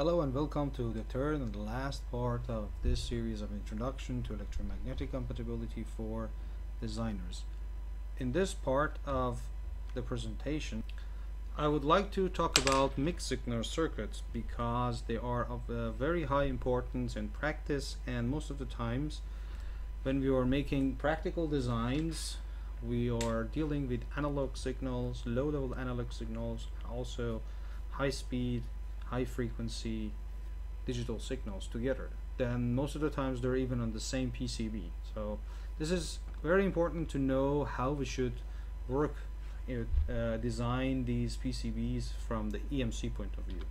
Hello and welcome to the third and the last part of this series of Introduction to Electromagnetic Compatibility for Designers. In this part of the presentation, I would like to talk about mixed signal circuits because they are of very high importance in practice and most of the times when we are making practical designs we are dealing with analog signals, low-level analog signals, also high-speed, high-frequency digital signals together. Then most of the times they're even on the same PCB. So this is very important to know how we should work, you know, uh, design these PCBs from the EMC point of view.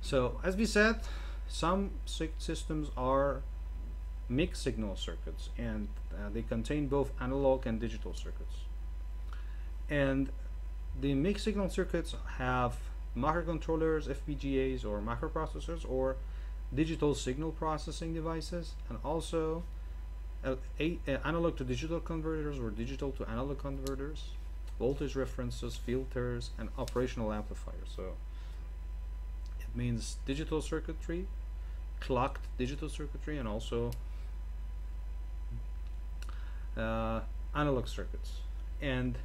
So as we said, some systems are mixed signal circuits and uh, they contain both analog and digital circuits and the mixed signal circuits have microcontrollers FPGAs or microprocessors or digital signal processing devices and also uh, uh, analog to digital converters or digital to analog converters voltage references filters and operational amplifiers. So it means digital circuitry clocked digital circuitry and also uh, analog circuits. And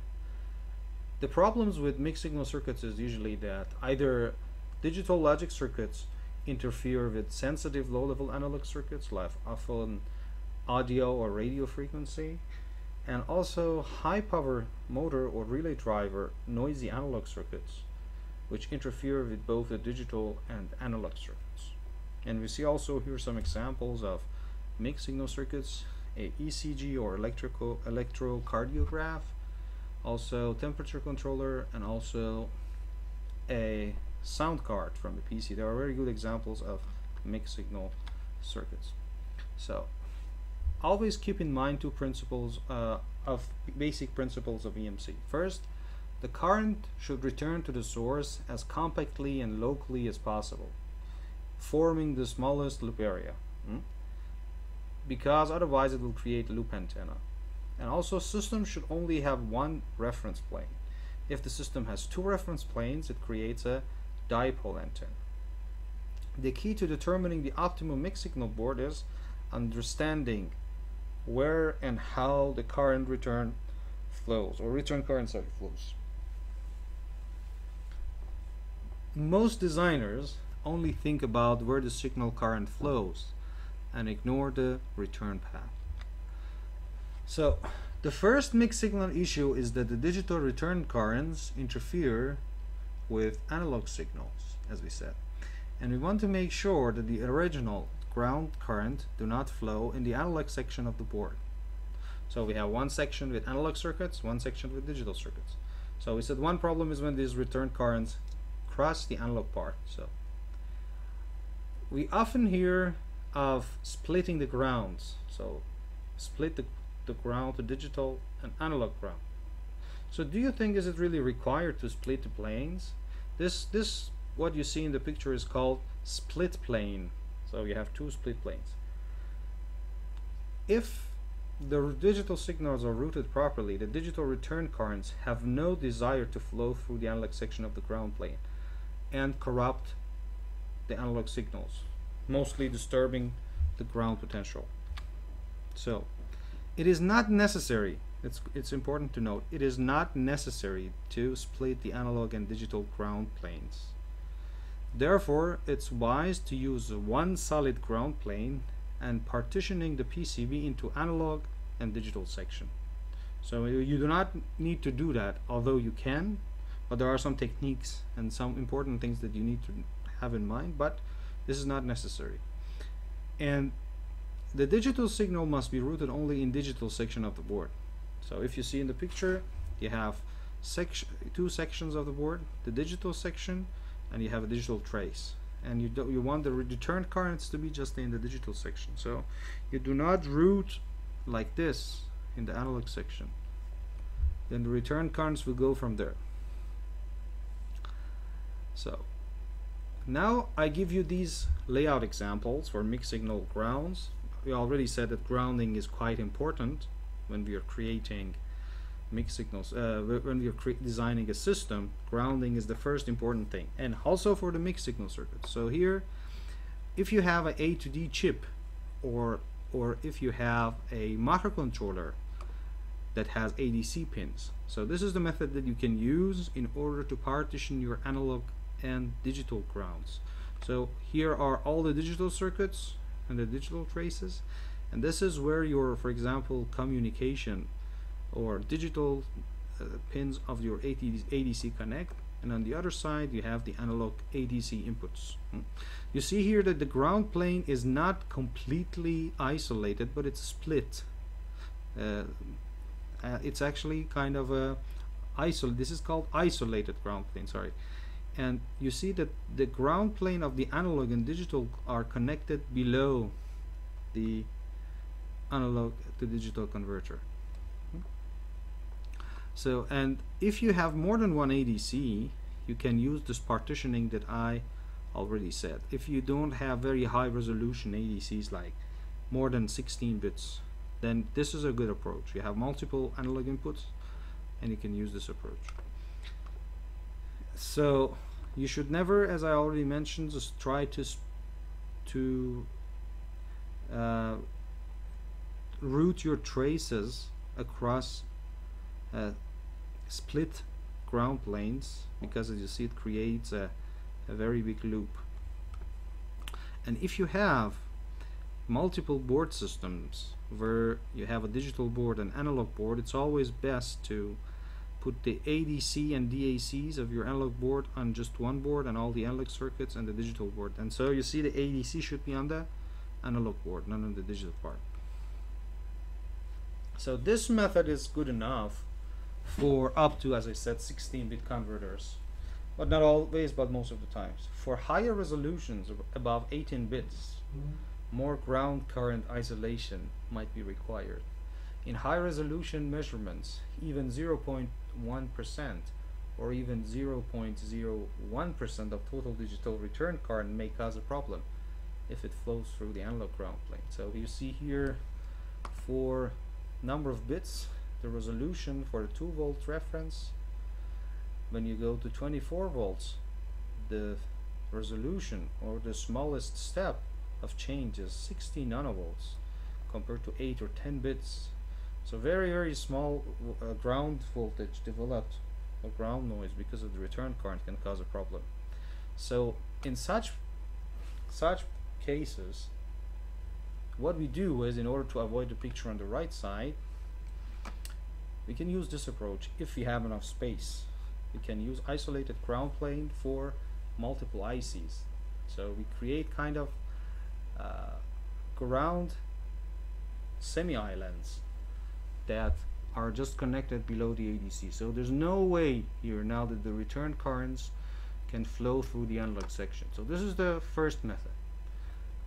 the problems with mixed signal circuits is usually that either digital logic circuits interfere with sensitive low-level analog circuits like often audio or radio frequency and also high power motor or relay driver noisy analog circuits which interfere with both the digital and analog circuits. And we see also here some examples of mixed signal circuits a ECG or electrical electrocardiograph, also temperature controller, and also a sound card from the PC. There are very good examples of mixed signal circuits. So always keep in mind two principles uh, of basic principles of EMC. First, the current should return to the source as compactly and locally as possible, forming the smallest loop area. Hmm? because otherwise it will create a loop antenna. And also system should only have one reference plane. If the system has two reference planes, it creates a dipole antenna. The key to determining the optimum mixed signal board is understanding where and how the current return flows, or return current sorry, flows. Most designers only think about where the signal current flows and ignore the return path. So the first mixed signal issue is that the digital return currents interfere with analog signals, as we said. And we want to make sure that the original ground current do not flow in the analog section of the board. So we have one section with analog circuits, one section with digital circuits. So we said one problem is when these return currents cross the analog part. So we often hear of splitting the grounds. So split the, the ground to digital and analog ground. So do you think is it really required to split the planes? This this what you see in the picture is called split plane. So you have two split planes. If the digital signals are routed properly, the digital return currents have no desire to flow through the analog section of the ground plane and corrupt the analog signals mostly disturbing the ground potential. So it is not necessary, it's, it's important to note, it is not necessary to split the analog and digital ground planes. Therefore, it's wise to use one solid ground plane and partitioning the PCB into analog and digital section. So you do not need to do that, although you can, but there are some techniques and some important things that you need to have in mind, but this is not necessary. And the digital signal must be routed only in digital section of the board. So if you see in the picture, you have two sections of the board, the digital section, and you have a digital trace. And you, you want the return currents to be just in the digital section. So you do not route like this in the analog section. Then the return currents will go from there. So now I give you these layout examples for mixed signal grounds. We already said that grounding is quite important when we are creating mixed signals uh, when we're designing a system grounding is the first important thing and also for the mixed signal circuits so here if you have a a to d chip or or if you have a microcontroller that has ADC pins. So this is the method that you can use in order to partition your analog and digital grounds. So here are all the digital circuits and the digital traces and this is where your for example communication or digital uh, pins of your ADC, connect and on the other side you have the analog ADC inputs. Mm. You see here that the ground plane is not completely isolated but it's split. Uh, uh, it's actually kind of a isol this is called isolated ground plane sorry and you see that the ground plane of the analog and digital are connected below the analog to digital converter. So and if you have more than one ADC you can use this partitioning that I already said. If you don't have very high resolution ADCs like more than 16 bits then this is a good approach. You have multiple analog inputs and you can use this approach. So you should never as I already mentioned just try to to uh, route your traces across uh, split ground planes because as you see it creates a, a very big loop. And if you have multiple board systems where you have a digital board and analog board it's always best to put the ADC and DACs of your analog board on just one board and all the analog circuits and the digital board and so you see the ADC should be on the analog board not on the digital part so this method is good enough for up to, as I said, 16-bit converters, but not always, but most of the times. For higher resolutions above 18 bits, more ground current isolation might be required. In high resolution measurements, even 0.1% or even 0.01% of total digital return current may cause a problem if it flows through the analog ground plane. So you see here for number of bits the resolution for a 2 volt reference when you go to 24 volts the resolution or the smallest step of change is 60 nanovolts compared to 8 or 10 bits so very very small uh, ground voltage developed or ground noise because of the return current can cause a problem. So in such such cases what we do is in order to avoid the picture on the right side we can use this approach if we have enough space. We can use isolated ground plane for multiple ICs so we create kind of uh, ground semi-islands that are just connected below the ADC so there's no way here now that the return currents can flow through the analog section. So this is the first method.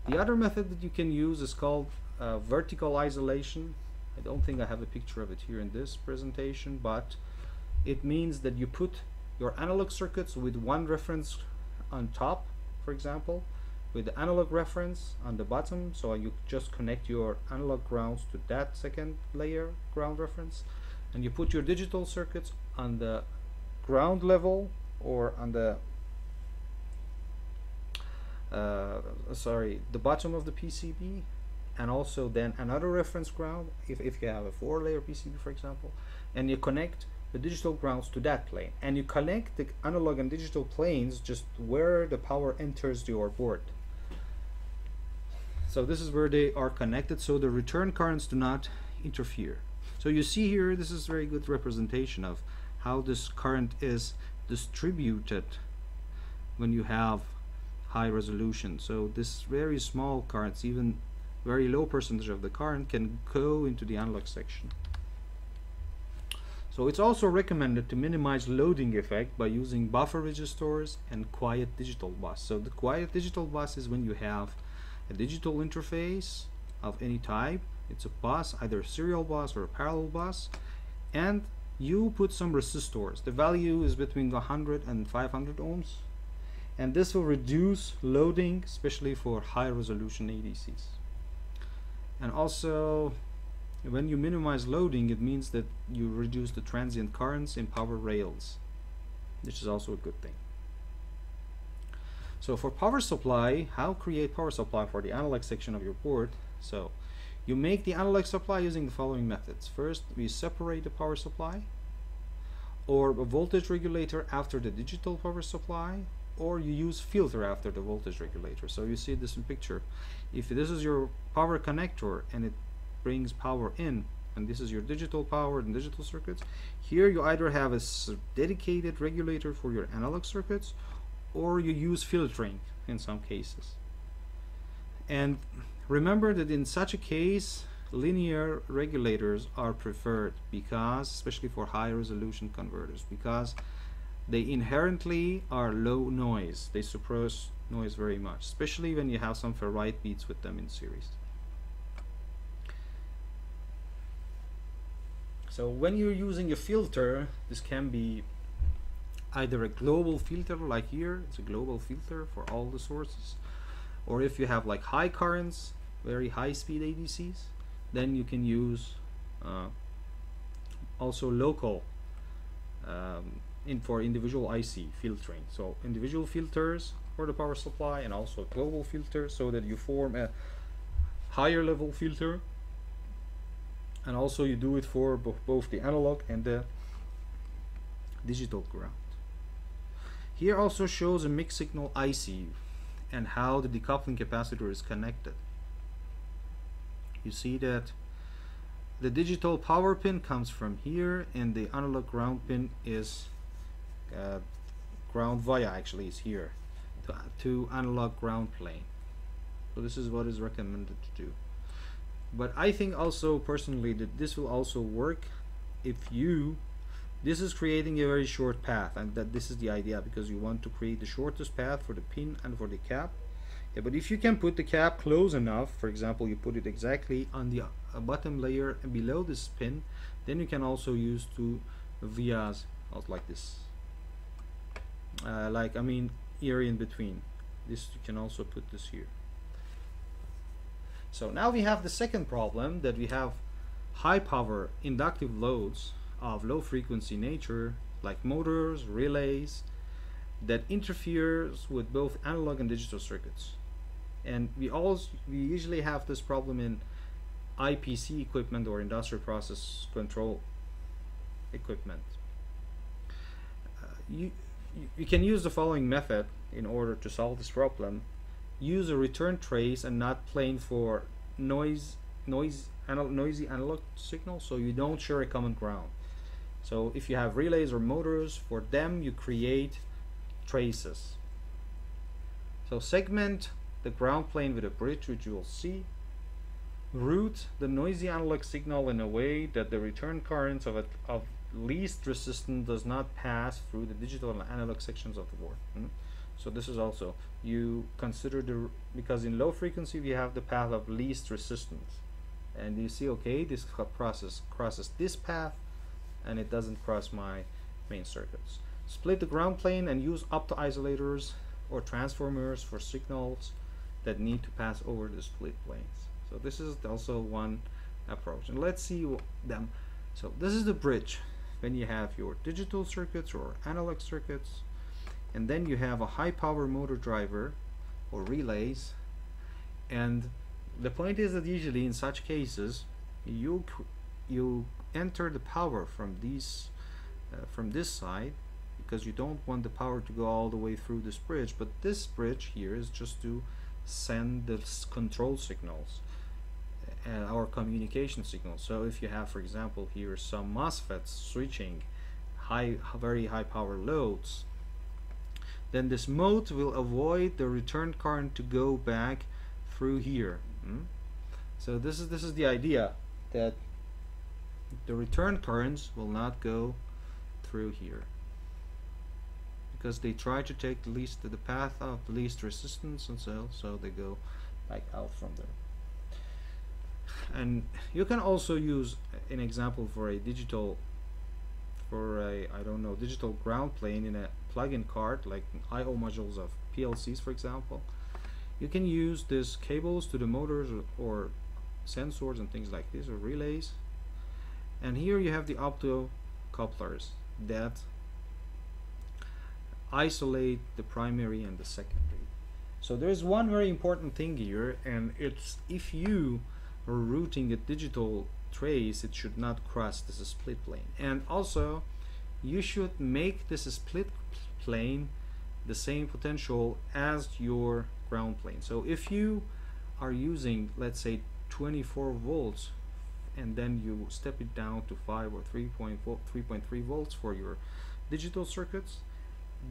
The other method that you can use is called uh, vertical isolation. I don't think I have a picture of it here in this presentation, but it means that you put your analog circuits with one reference on top, for example, with the analog reference on the bottom, so you just connect your analog grounds to that second layer ground reference, and you put your digital circuits on the ground level or on the uh, sorry, the bottom of the PCB and also then another reference ground if, if you have a four layer PCB for example and you connect the digital grounds to that plane. And you connect the analog and digital planes just where the power enters your board so this is where they are connected so the return currents do not interfere so you see here this is very good representation of how this current is distributed when you have high resolution so this very small currents even very low percentage of the current can go into the analog section. So it's also recommended to minimize loading effect by using buffer registers and quiet digital bus. So the quiet digital bus is when you have a digital interface of any type. It's a bus, either a serial bus or a parallel bus, and you put some resistors. The value is between 100 and 500 ohms, and this will reduce loading, especially for high resolution ADCs and also when you minimize loading it means that you reduce the transient currents in power rails which is also a good thing so for power supply how create power supply for the analog section of your board? So you make the analog supply using the following methods. First we separate the power supply or a voltage regulator after the digital power supply or you use filter after the voltage regulator. So you see this in picture. If this is your power connector and it brings power in and this is your digital power and digital circuits here you either have a dedicated regulator for your analog circuits or you use filtering in some cases. And remember that in such a case linear regulators are preferred because especially for high resolution converters because they inherently are low noise. They suppress noise very much especially when you have some ferrite beads with them in series. So when you're using a filter this can be either a global filter like here it's a global filter for all the sources or if you have like high currents very high speed ADCs then you can use uh, also local um, in for individual IC filtering. So individual filters for the power supply and also global filters so that you form a higher level filter. And also you do it for both the analog and the digital ground here also shows a mixed signal IC and how the decoupling capacitor is connected. You see that the digital power pin comes from here and the analog ground pin is uh, ground via actually is here to, to analog ground plane. So this is what is recommended to do. But I think also personally that this will also work if you this is creating a very short path and that this is the idea because you want to create the shortest path for the pin and for the cap yeah, but if you can put the cap close enough, for example, you put it exactly on the uh, bottom layer below this pin, then you can also use two vias out like this. Uh, like, I mean, here in between. This you can also put this here. So now we have the second problem that we have high power inductive loads of low frequency nature like motors, relays that interferes with both analog and digital circuits and we also we usually have this problem in IPC equipment or industrial process control equipment. Uh, you, you can use the following method in order to solve this problem. Use a return trace and not plane for noise noise anal noisy analog signal so you don't share a common ground. So if you have relays or motors, for them you create traces. So segment the ground plane with a bridge which you will see, route the noisy analog signal in a way that the return currents of, a, of least resistance does not pass through the digital and analog sections of the board. Mm? So this is also, you consider the, because in low frequency we have the path of least resistance. And you see, okay, this process crosses this path and it doesn't cross my main circuits. Split the ground plane and use opto isolators or transformers for signals that need to pass over the split planes. So this is also one approach. And let's see them. So this is the bridge when you have your digital circuits or analog circuits and then you have a high power motor driver or relays and the point is that usually in such cases you you enter the power from these uh, from this side because you don't want the power to go all the way through this bridge but this bridge here is just to send the control signals and our communication signals. So if you have, for example, here some MOSFETs switching high, very high power loads, then this mode will avoid the return current to go back through here. Hmm? So this is this is the idea that the return currents will not go through here because they try to take the least the path of the least resistance and so so they go like out from there. And you can also use an example for a digital for a I don't know digital ground plane in a plug-in card like I/O modules of PLCs for example. You can use these cables to the motors or, or sensors and things like this or relays and here you have the opto couplers that isolate the primary and the secondary. So there's one very important thing here and it's if you are routing a digital trace it should not cross this split plane. And also you should make this split plane the same potential as your ground plane. So if you are using let's say 24 volts and then you step it down to 5 or 3.3 volts for your digital circuits.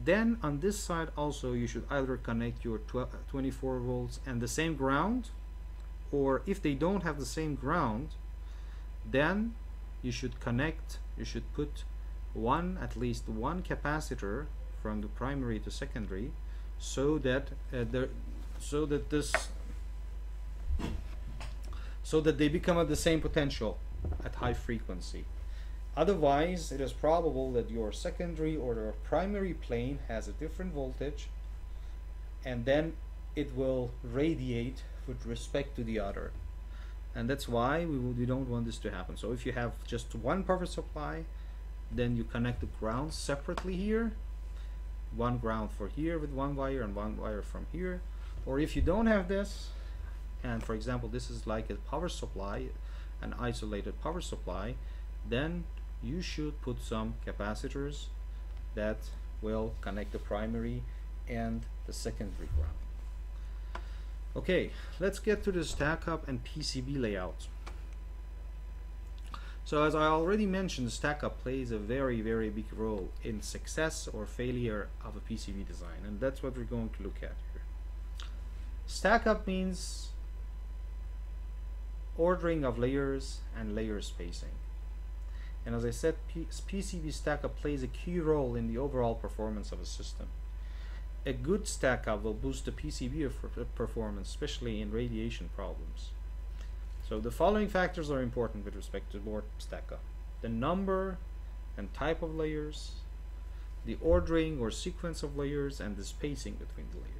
Then on this side also you should either connect your 24 volts and the same ground or if they don't have the same ground then you should connect you should put one at least one capacitor from the primary to secondary so that uh, the so that this so that they become at the same potential at high frequency. Otherwise it is probable that your secondary or your primary plane has a different voltage and then it will radiate with respect to the other. And that's why we, we don't want this to happen. So if you have just one power supply then you connect the ground separately here one ground for here with one wire and one wire from here. Or if you don't have this and for example this is like a power supply an isolated power supply then you should put some capacitors that will connect the primary and the secondary ground okay let's get to the stack up and PCB layout so as I already mentioned, StackUp plays a very, very big role in success or failure of a PCB design, and that's what we're going to look at here. StackUp means ordering of layers and layer spacing. And as I said, P PCB StackUp plays a key role in the overall performance of a system. A good StackUp will boost the PCB performance, especially in radiation problems. So the following factors are important with respect to board stack up. The number and type of layers, the ordering or sequence of layers, and the spacing between the layers.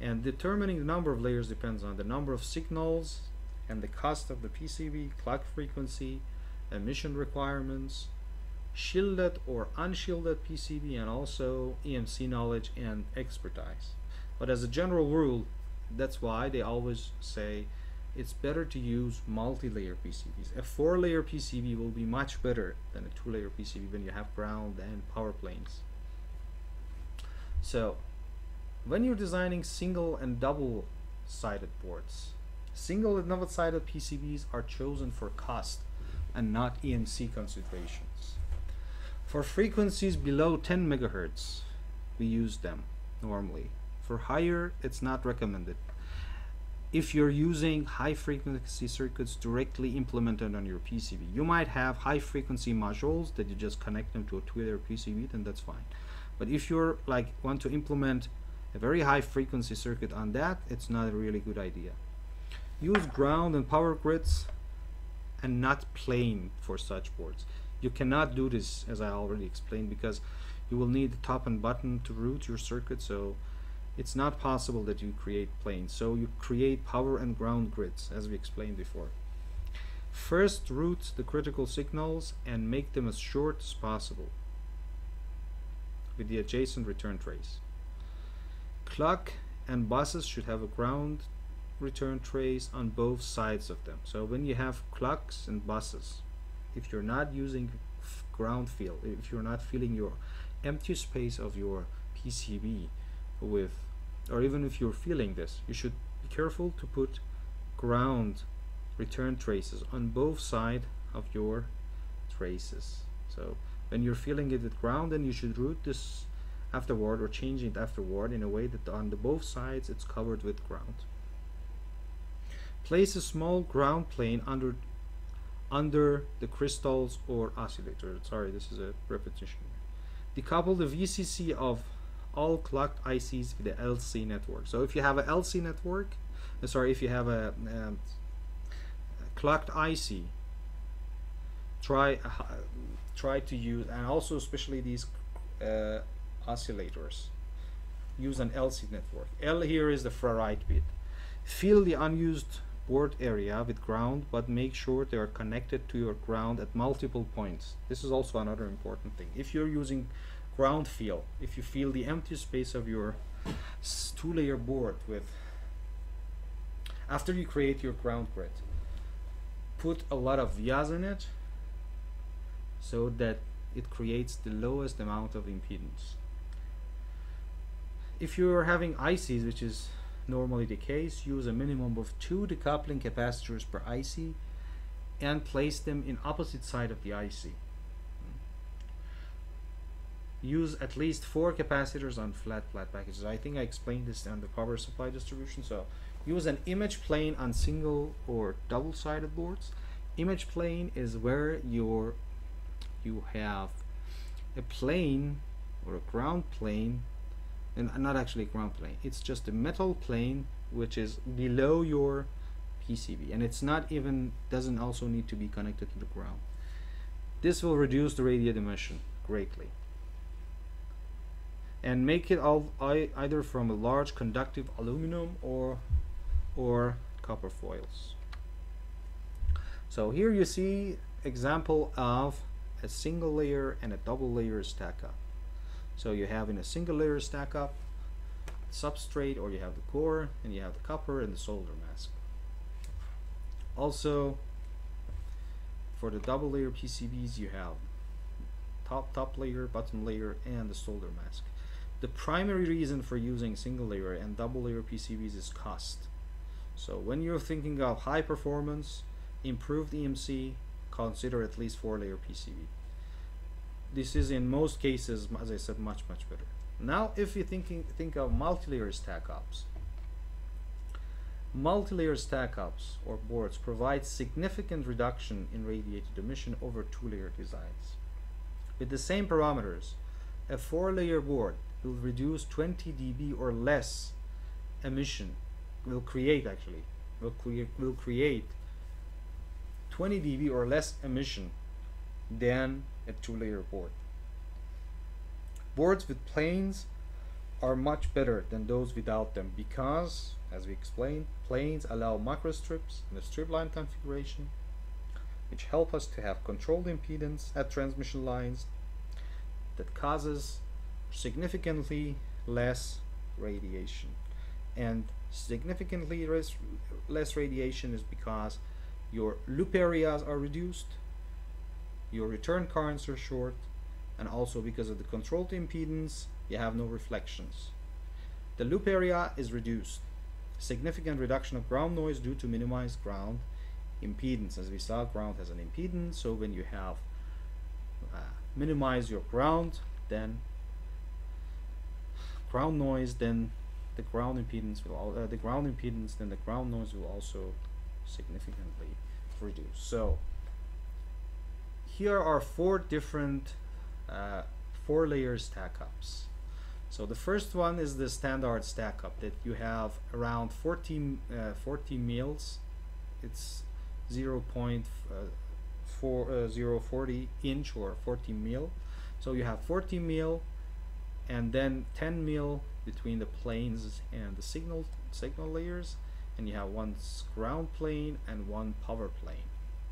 And determining the number of layers depends on the number of signals and the cost of the PCB, clock frequency, emission requirements, shielded or unshielded PCB, and also EMC knowledge and expertise. But as a general rule, that's why they always say it's better to use multi-layer PCBs. A four-layer PCB will be much better than a two-layer PCB when you have ground and power planes. So, when you're designing single and double-sided boards, single and double-sided PCBs are chosen for cost and not EMC considerations. For frequencies below 10 megahertz, we use them normally. For higher, it's not recommended if you're using high frequency circuits directly implemented on your PCB. You might have high frequency modules that you just connect them to a two-layer PCB, then that's fine. But if you're like want to implement a very high frequency circuit on that, it's not a really good idea. Use ground and power grids and not plane for such boards. You cannot do this as I already explained because you will need the top and bottom to route your circuit so it's not possible that you create planes. So you create power and ground grids, as we explained before. First, route the critical signals and make them as short as possible with the adjacent return trace. Clock and buses should have a ground return trace on both sides of them. So when you have clocks and buses, if you're not using ground field, if you're not filling your empty space of your PCB with or even if you're feeling this you should be careful to put ground return traces on both side of your traces so when you're feeling it with ground then you should route this afterward or changing it afterward in a way that on the both sides it's covered with ground. Place a small ground plane under under the crystals or oscillator sorry this is a repetition. Decouple the VCC of all clocked ICs with the LC network. So if you have a LC network, uh, sorry, if you have a, um, clocked IC, try uh, try to use, and also especially these uh, oscillators, use an LC network. L here is the ferrite bead. Fill the unused board area with ground but make sure they are connected to your ground at multiple points this is also another important thing if you're using ground feel if you feel the empty space of your two layer board with after you create your ground grid put a lot of vias in it so that it creates the lowest amount of impedance if you're having ICs which is normally the case use a minimum of two decoupling capacitors per IC and place them in opposite side of the IC use at least four capacitors on flat flat packages. I think I explained this on the power supply distribution. So use an image plane on single or double sided boards. Image plane is where your you have a plane or a ground plane and not actually ground plane. It's just a metal plane which is below your PCB and it's not even doesn't also need to be connected to the ground. This will reduce the radiate emission greatly. And make it all either from a large conductive aluminum or or copper foils. So here you see example of a single layer and a double layer stack up so you have in a single layer stack up substrate or you have the core and you have the copper and the solder mask also for the double layer PCBs you have top top layer bottom layer and the solder mask the primary reason for using single layer and double layer PCBs is cost. So when you're thinking of high performance, improved EMC, consider at least four layer PCB. This is in most cases, as I said, much, much better. Now, if you thinking think of multi-layer stack-ups, multi-layer stack-ups or boards provide significant reduction in radiated emission over two-layer designs. With the same parameters, a four-layer board will reduce 20 dB or less emission will create actually will, crea will create 20 dB or less emission than two-layer board. Boards with planes are much better than those without them because, as we explained, planes allow microstrips in a strip line configuration which help us to have controlled impedance at transmission lines that causes significantly less radiation and significantly less radiation is because your loop areas are reduced your return currents are short and also because of the controlled impedance you have no reflections. The loop area is reduced. Significant reduction of ground noise due to minimized ground impedance. As we saw ground has an impedance so when you have uh, minimize your ground then ground noise, then the ground impedance will uh, the ground impedance, then the ground noise will also significantly reduce. So here are four different uh, four layer stack ups. So the first one is the standard stack up that you have around 14, uh, 40 mils. It's 0 0.4 uh, 040 inch or 40 mil. So you have 40 mil and then 10 mil between the planes and the signal signal layers and you have one ground plane and one power plane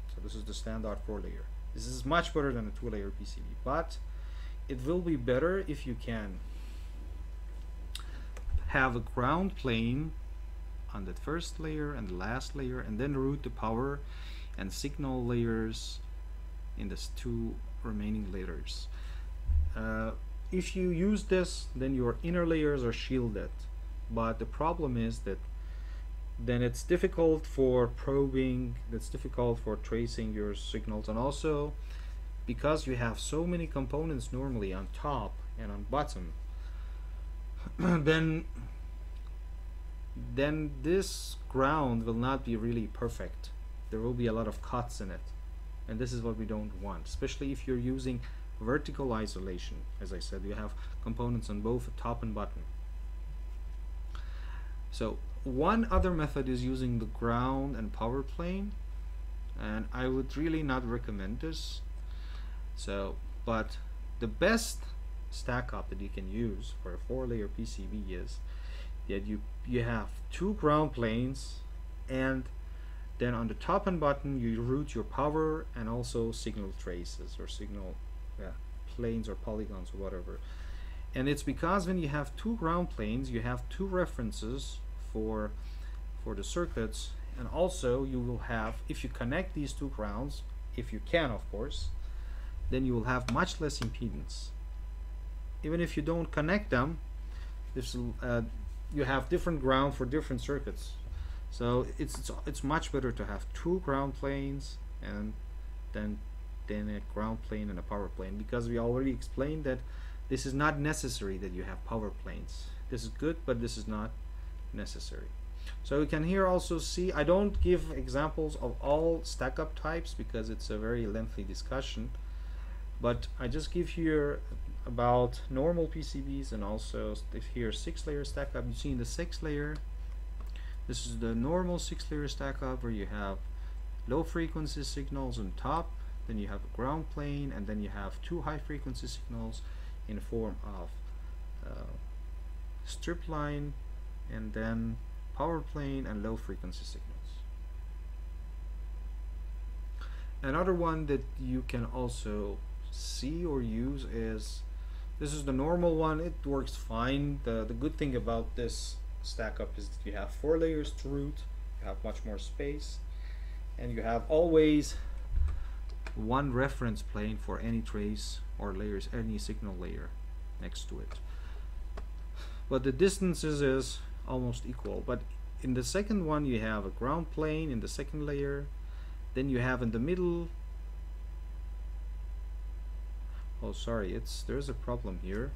so this is the standard four layer this is much better than a two layer PCB but it will be better if you can have a ground plane on the first layer and the last layer and then route the power and signal layers in the two remaining layers. Uh, if you use this then your inner layers are shielded. But the problem is that then it's difficult for probing it's difficult for tracing your signals. And also because you have so many components normally on top and on bottom then then this ground will not be really perfect. There will be a lot of cuts in it. And this is what we don't want especially if you're using vertical isolation. As I said you have components on both top and bottom. So one other method is using the ground and power plane and I would really not recommend this. So but the best stack up that you can use for a four layer PCB is that you you have two ground planes and then on the top and bottom you route your power and also signal traces or signal yeah, planes or polygons or whatever. And it's because when you have two ground planes you have two references for for the circuits. And also you will have if you connect these two grounds if you can of course then you will have much less impedance. Even if you don't connect them this uh, you have different ground for different circuits. So it's, it's it's much better to have two ground planes and then then a ground plane and a power plane because we already explained that this is not necessary that you have power planes. This is good but this is not necessary. So you can here also see I don't give examples of all stack up types because it's a very lengthy discussion but I just give here about normal PCBs and also here six layer stack up you see in the six layer this is the normal six layer stack up where you have low frequency signals on top then you have a ground plane and then you have two high frequency signals in the form of uh, strip line and then power plane and low frequency signals. Another one that you can also see or use is this is the normal one it works fine the the good thing about this stack up is that you have four layers to route you have much more space and you have always one reference plane for any trace or layers any signal layer next to it but the distances is almost equal. But in the second one you have a ground plane in the second layer. Then you have in the middle oh sorry it's there's a problem here.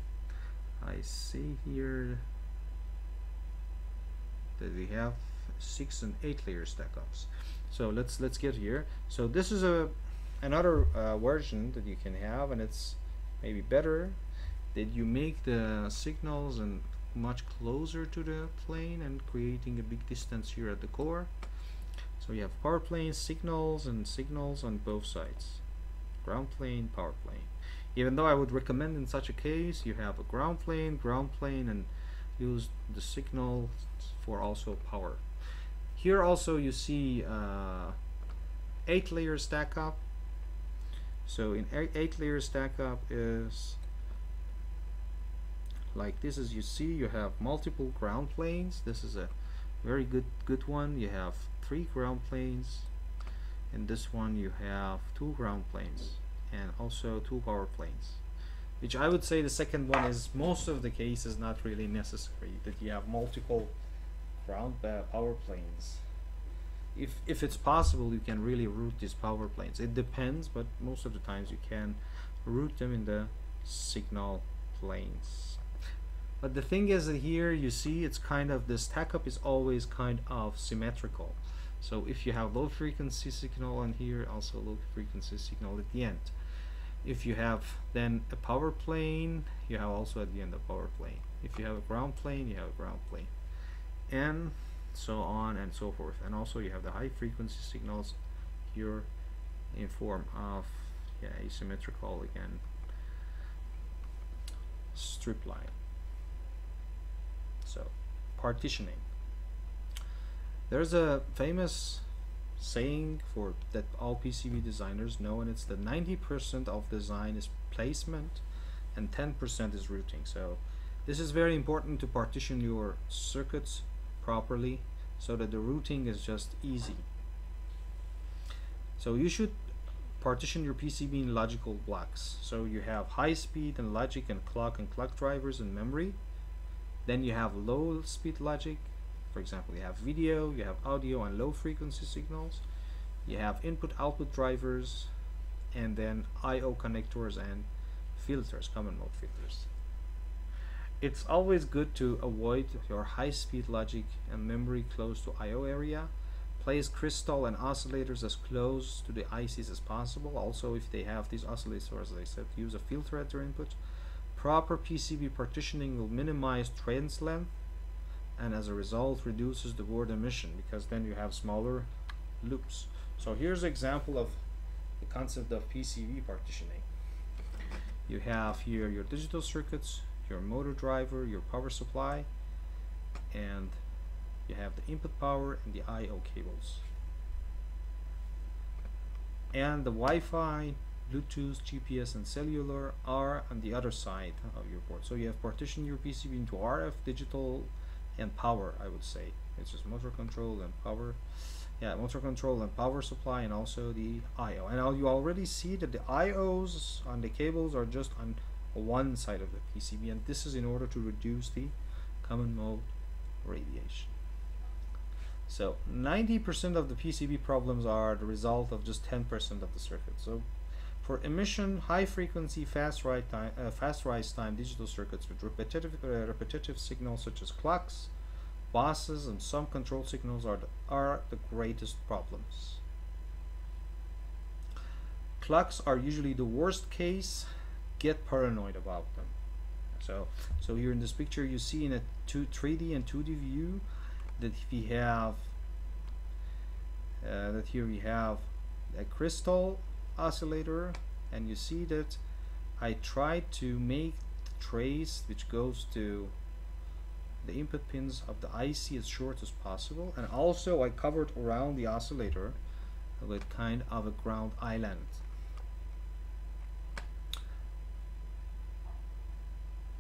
I see here that we have six and eight layer stack ups. So let's let's get here. So this is a another uh, version that you can have and it's maybe better that you make the signals and much closer to the plane and creating a big distance here at the core. So you have power plane signals and signals on both sides. Ground plane power plane. Even though I would recommend in such a case you have a ground plane ground plane and use the signal for also power. Here also you see uh, eight layer stack up. So in eight, eight layer stack up is like this as you see you have multiple ground planes. This is a very good good one. You have three ground planes in this one you have two ground planes and also two power planes which I would say the second one is most of the cases not really necessary that you have multiple ground uh, power planes. If if it's possible you can really route these power planes. It depends but most of the times you can route them in the signal planes but the thing is that here you see it's kind of the stack up is always kind of symmetrical. So if you have low frequency signal on here also low frequency signal at the end. If you have then a power plane you have also at the end a power plane. If you have a ground plane you have a ground plane. And so on and so forth. And also you have the high frequency signals here in form of yeah, asymmetrical again. Strip line so partitioning. There's a famous saying for that all PCB designers know and it's that 90% of design is placement and 10% is routing. So this is very important to partition your circuits properly so that the routing is just easy. So you should partition your PCB in logical blocks. So you have high speed and logic and clock and clock drivers and memory then you have low speed logic for example you have video you have audio and low frequency signals you have input output drivers and then I.O. connectors and filters common mode filters it's always good to avoid your high-speed logic and memory close to I.O. area. Place crystal and oscillators as close to the ICs as possible. Also, if they have these oscillators, as I said, use a filter at their input. Proper PCB partitioning will minimize trans length and as a result reduces the board emission because then you have smaller loops. So here's an example of the concept of PCB partitioning. You have here your digital circuits, your motor driver, your power supply, and you have the input power and the I.O. cables. and the Wi-Fi Bluetooth, GPS, and cellular are on the other side of your board. So you have partitioned your PCB into RF, digital, and power, I would say. It's just motor control and power. Yeah, motor control and power supply, and also the I/O. And you already see that the I/Os on the cables are just on one side of the PCB, and this is in order to reduce the common mode radiation. So 90% of the PCB problems are the result of just 10% of the circuit. So for emission, high frequency, fast, rise time, uh, fast rise time digital circuits with repetitive, uh, repetitive signals such as clocks, buses, and some control signals are the, are the greatest problems. Clocks are usually the worst case. Get paranoid about them. So, so here in this picture, you see in a two, 3D and 2D view that we have uh, that here we have a crystal oscillator and you see that I tried to make the trace which goes to the input pins of the IC as short as possible and also I covered around the oscillator with kind of a ground island.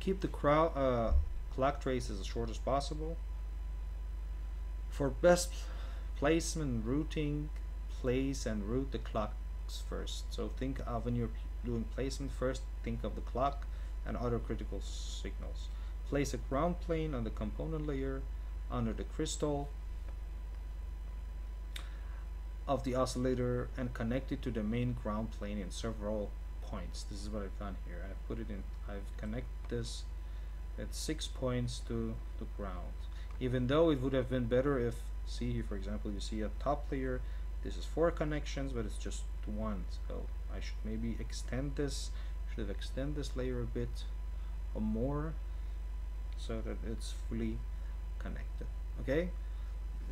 Keep the uh, clock trace as short as possible. For best placement routing, place and route the clock first. So think of when you're doing placement first, think of the clock and other critical signals. Place a ground plane on the component layer under the crystal of the oscillator and connect it to the main ground plane in several points. This is what I've done here. I've put it in, I've connected this at six points to the ground. Even though it would have been better if, see here for example, you see a top layer, this is four connections, but it's just one so I should maybe extend this should have extended this layer a bit or more so that it's fully connected okay?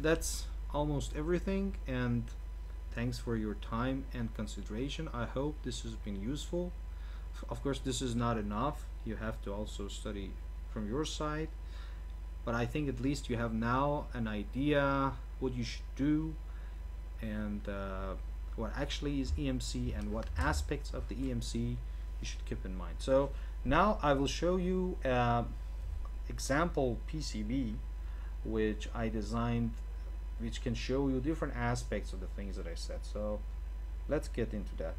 That's almost everything and thanks for your time and consideration. I hope this has been useful. Of course this is not enough. You have to also study from your side. But I think at least you have now an idea what you should do and uh, what actually is EMC and what aspects of the EMC you should keep in mind. So now I will show you an example PCB which I designed which can show you different aspects of the things that I said. So let's get into that.